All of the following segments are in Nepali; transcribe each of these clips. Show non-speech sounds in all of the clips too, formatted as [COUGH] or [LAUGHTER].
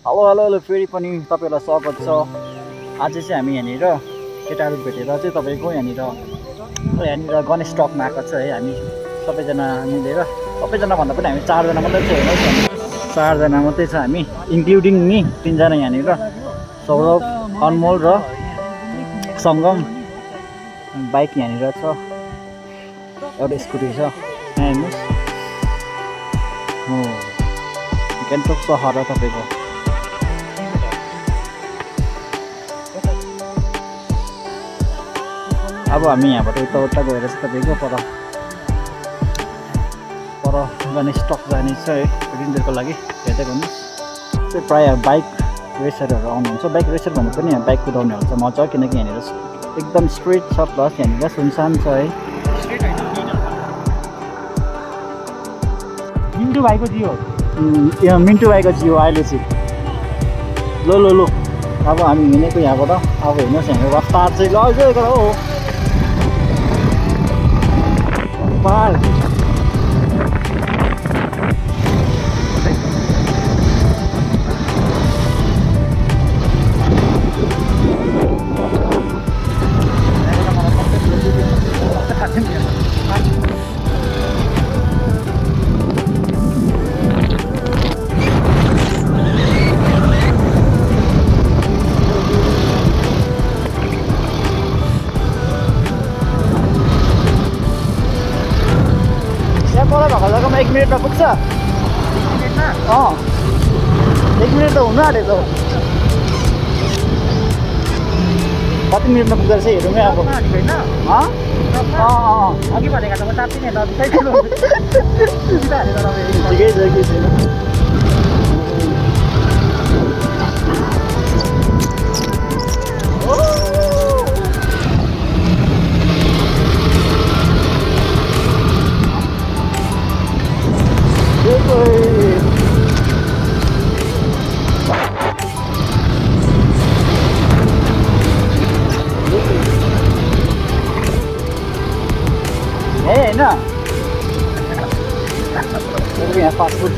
हेलो हेलो हेलो फेरि पनि तपाईँलाई स्वागत छ। आज चाहिँ हामी यहाँनिर केटाहरू भेटेर चाहिँ तपाईँको यहाँनिर यहाँनिर गणेश टकमा आएको छ है हामी सबैजना मिलेर सबैजना भन्दा पनि हामी चारजना मात्रै छ चारजना मात्रै छ हामी इन्क्लुडिङ नि तिनजना यहाँनिर। सौरभ अनमोल र सङ्गम बाइक यहाँनिर छ। एउटा स्कुटी छ। हेर्नुहोस्। हो। गान्तोक सहर तपाईँको। अब हामी यहाँबाट उता उता गएर चाहिँ तपाईँको पर पर जाने स्टक जाने छ है रिन्जरको लागि हेर्दै गर्नुहोस् चाहिँ प्रायः बाइक रेसरहरू आउनुहुन्छ। बाइक रेसर भन्नु पनि यहाँ बाइक कुदाउनेहरू चाहिँ मजा किनकि यहाँनिर एकदम स्ट्रेट छ प्लस यहाँनिर सुनसान छ है। मिन्टु भाइको जियो। मिन्टु भाइको जियो अहिले चाहिँ। लो लो लो। अब हामी हिँडेको यहाँबाट। अब हेर्नुहोस् यहाँको रफ्तार चाहिँ ल हो Nepal. अँ। एक मिनट त हुनु आँटेको कति मिनटमा पुग्दो रहेछ हेरौँ है अब। त त [LAUGHS] ठिकै छ केही छैन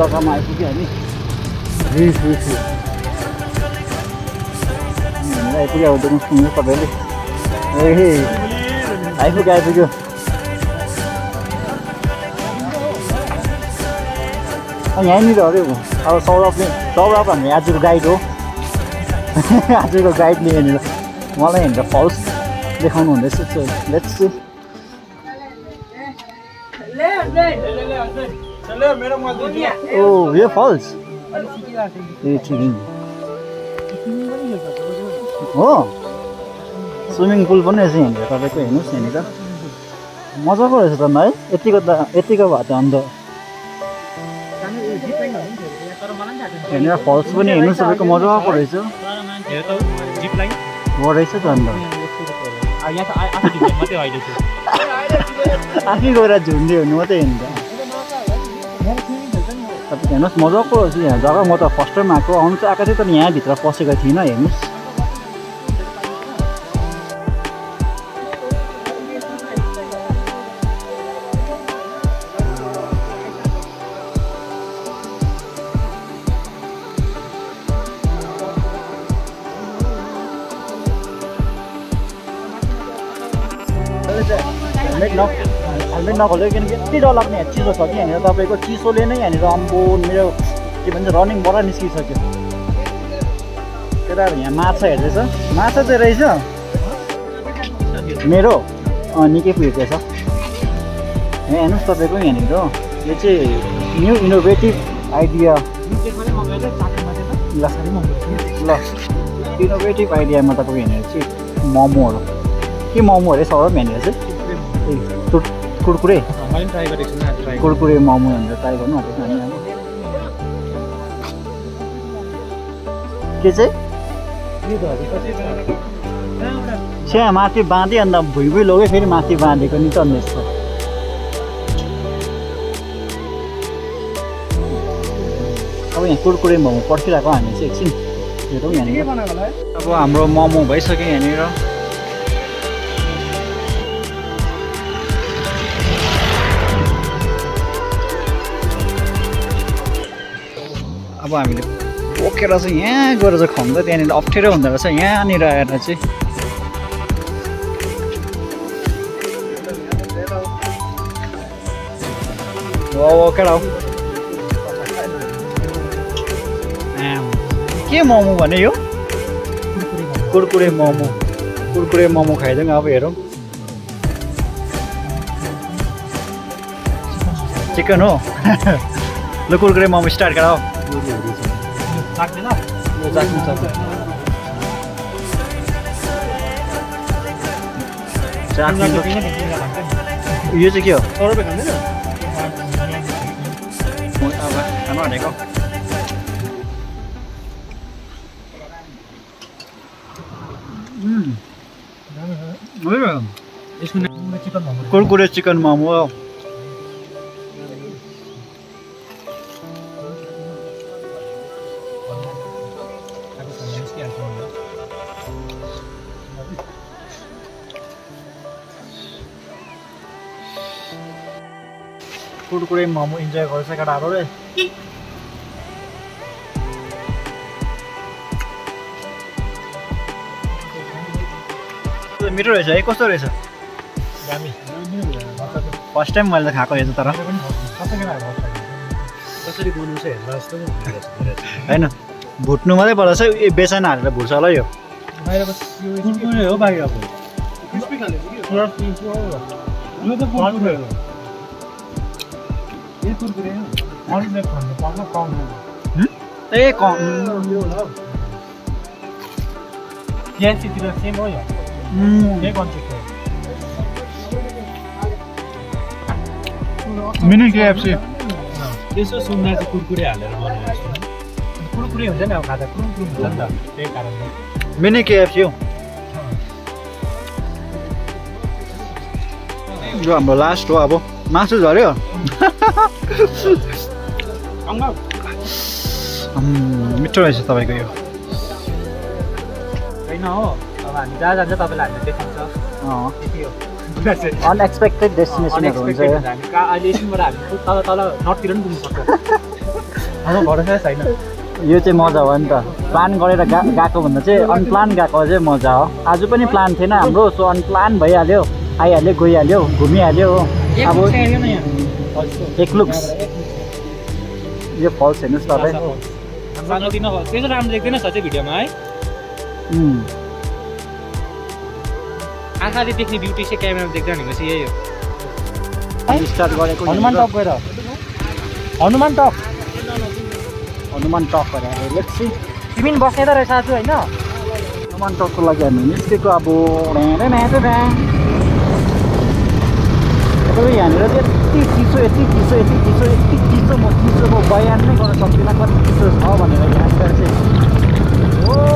जग्गामा आइपुग्यो हामी। आइपुग्यो अब देख्नु सुन्नु तपाईँले। ए आइपुग्यो आइपुग्यो। यहीँनिर अरे अब सौरभले सौरभ हामी आजको गाइड हो। [LAUGHS] आजको गाइडले यहाँनिर। मलाई यहाँनिर फल्स देखाउनु हुँदैछ सो लेट्स ओ यो फल्स ए ठिकै हो स्विमिङ पुल पनि रहेछ यहाँनिर तपाईँको हेर्नुहोस् यहाँनिर मजाको रहेछ त है यतिको त यतिको भए त अन्त यहाँनिर फल्स पनि हेर्नुहोस् तपाईँको मजाको रहेछ हो रहेछ त अन्त आफै गएर झुन्डे हुनु मात्रै हेर्नु त तपाईँ हेर्नुहोस् मजाको यहाँ जग्गा म त फर्स्ट टाइम आएको आउनु चाहिँ आएको थिएँ तर यहाँभित्र पसेको थिइनँ हेर्नुहोस्। हेलमेट न हेलमेट नखोल्यो किनकि यति डरलाग्ने चिसो छ कि यहाँनिर तपाईँको चिसोले नै यहाँनिर अम्बो मेरो के भन्छ रनिङबाट निस्किसक्यो। केटाहरू यहाँ माछा हेर्दैछ। माछा चाहिँ रहेछ। मेरो निकै पुगेको छ। यहाँ हेर्नुहोस् तपाईँको यहाँनिर यो चाहिँ न्यू इनोभेटिभ आइडिया ल इनोभेटिभ आइडियामा तपाईँको यहाँनिर चाहिँ मोमोहरू। के मोमो अरे सौरभ यहाँनिर चाहिँ? कुरकुरे। मैले ट्राई गरेको छु कुरकुरे मोमो भनेर ट्राई गर्नु आँटेको हामी अब। के चाहिँ? छ्या माथि बाँधे अन्त भुइँ भुइँ लग्यो फेरि माथि बाँधेको नि अन्त यस्तो। अब यहाँ कुरकुरे मोमो पर्खिरहेको हामी चाहिँ एकछिन। हेरौँ यहाँनिर अब हाम्रो मोमो भइसक्यो यहाँनिर। अब हामीले बोकेर चाहिँ यहाँ गएर चाहिँ खुवाउँदा त्यहाँनिर अप्ठ्यारो हुँदो रहेछ। यहाँनिर आएर चाहिँ के मोमो भने यो? कुरकुरे मोमो। कुरकुरे मोमो खाइदिउँ अब हेरौँ। चिकन हो। [LAUGHS] ल कुरकुरे मोमो स्टार्ट गराऊ त- यो चाहिँ के हो भनेको कुरकुरे चिकन मोमो कुरकुरे मोमो इन्जोय गर्छ केटाहरूले मिठो रहेछ है कस्तो रहेछ? दामी। फर्स्ट टाइम मैले त खाएको हेर्छु तर। होइन भुट्नु मात्रै पर्छ ए बेसन हालेर भुट्छ होला यो। हो बाहिरको ए क क्यान्सीतिर सेम हो यो उम्, यही कन्सेप्ट हो मिनी केएफसी यसो सुन्दा चाहिँ कुरकुरे हालेर बनाएको कुरकुरे हुन्छ नि अब खाँदा कुरकुरे हुन्छ नि त त्यही कारणले मिनी केएफसी हो यो हाम्रो लास्ट हो अब मासु झऱ्यो मिठो रहेछ तपाईँको यो। होइन हो अब हामी जहाँ जान्छ तपाईँलाई हामीले देखाउँछ। अनएक्सपेक्टेड डेस्टिनेसनहरू [LAUGHS] हुन्छ हामी कहाँ अहिले एकछिनबाट हामी तल तल नर्थतिर पनि पुग्नु सक्छ। हाम्रो भरोसा छैन। यो चाहिँ मजा हो नि त। प्लान गरेर गा गएको भन्दा चाहिँ अनप्लान गएको चाहिँ मजा हो। आज पनि प्लान थिएन हाम्रो सो अनप्लान भइहाल्यो। आइहाल्यो गइहाल्यो घुमिहाल्यो हो। अब एक लुक्स यो फल्स हेर्नुहोस् तपाईँ त्यसो राम्रो देख्दैन सच्चै भिडियोमा है? आँखाले देख्ने ब्युटी चाहिँ क्यामेरामा देख्दैन भनेको चाहिँ यही हो। स्टार्ट गरेको हनुमान। टक गएर। हनुमान टक हनुमान टक गरेर लेट्स सी तिमी पनि बस्ने त रहेछ आज होइन? हनुमान टकको लागि हामी निस्केको अब तपाईँ यहाँनिर चाहिँ यति चिसो यति चिसो यति चिसो यति चिसो म चिसो म बयान नै गर्न सक्दिनँ कति चिसो छ भनेर यहाँनिर चाहिँ ओ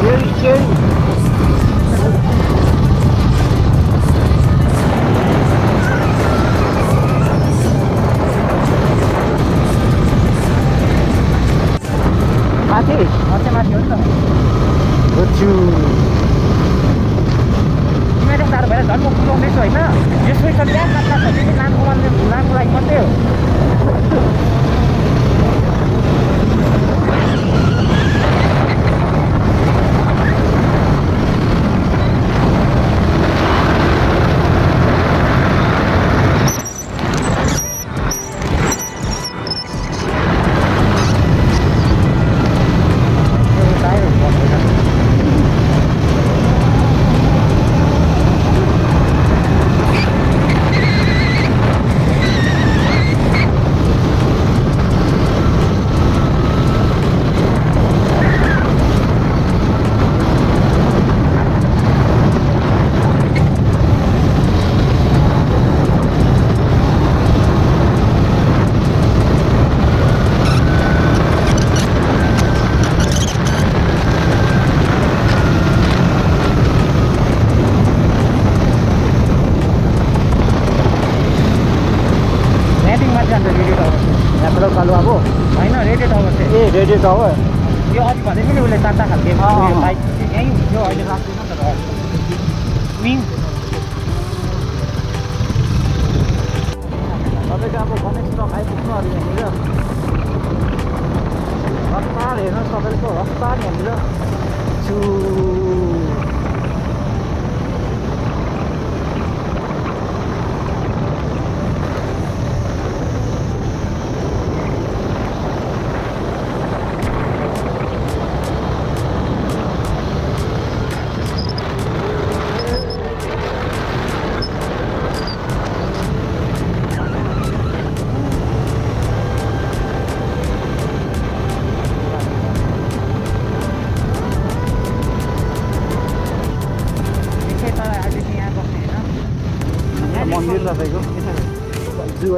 Cherry, cherry. त हो यो अघि भन्दै थियो नि उसले चारवटा खालके बाइक यहीँ हुन्थ्यो अहिले राख्दैन तर विङ तपाईँको अब गभर्मेन्ट स्टक आइपुग्नु अरे यहाँनिर हस्तार हेर्नुहोस् तपाईँको हस्तार यहाँनिर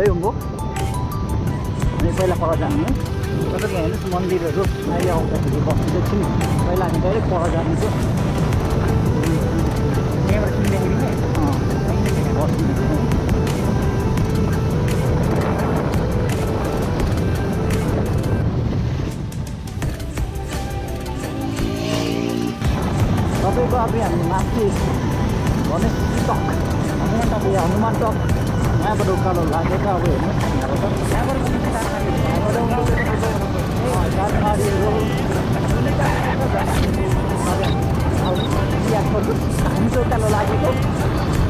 है उँभो अनि पहिला पर जानु तपाईँको हेर्नुहोस् मन्दिरहरू अहिले आउँदाखेरि बस्नु नि पहिला हामी डाइरेक्ट पर जानेको त्यहाँबाट किन्दाखेरि बस्नु तपाईँको अब हामी माथि भने टक हनुमान टक यहाँबाट उकालो लागेको अब हेर्नुहोस् हामी चाहिँ उकालो लागेको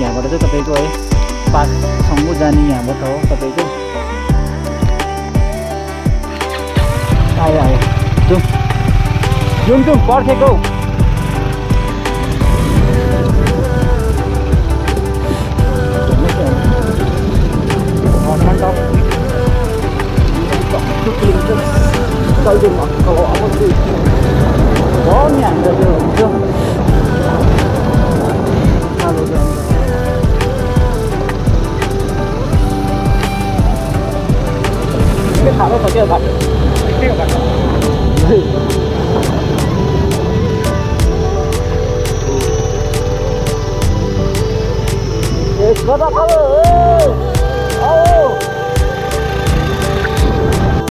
यहाँबाट चाहिँ तपाईँको है पार्कसम्म जाने यहाँबाट हो तपाईँको आयो आयो जाउँ जाउँ जाउँ पर्खेको हौ Tell them, I'll go, I'll go, I'll go, I'll go, I'll go, I'll go, I'll go, I'll go, I'll go, I'll